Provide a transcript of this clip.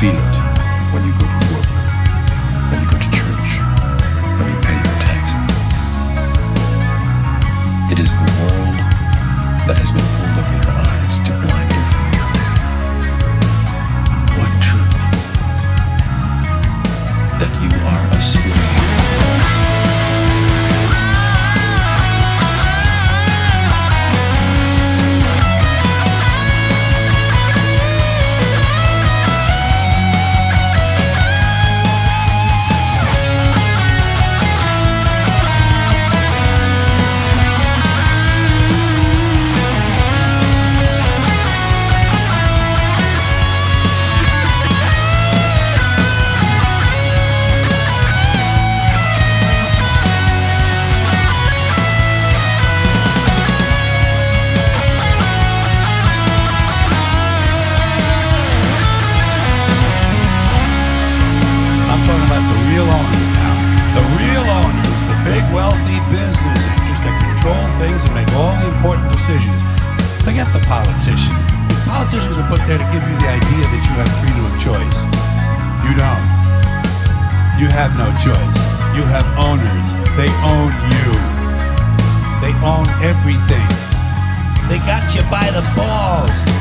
feel it when you go to work, when you go to church, when you pay your taxes. It is the world that has been pulled over your eyes. Politicians. Politicians are put there to give you the idea that you have freedom of choice. You don't. You have no choice. You have owners. They own you. They own everything. They got you by the balls.